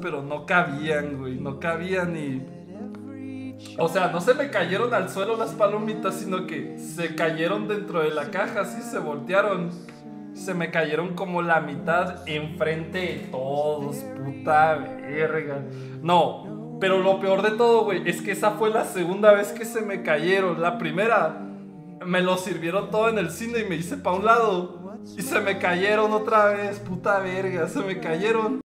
pero no cabían, güey. No cabían y. O sea, no se me cayeron al suelo las palomitas, sino que se cayeron dentro de la caja, así se voltearon. Se me cayeron como la mitad enfrente de todos, puta verga. No, pero lo peor de todo, güey, es que esa fue la segunda vez que se me cayeron. La primera, me lo sirvieron todo en el cine y me hice pa' un lado. Y se me cayeron otra vez, puta verga, se me cayeron.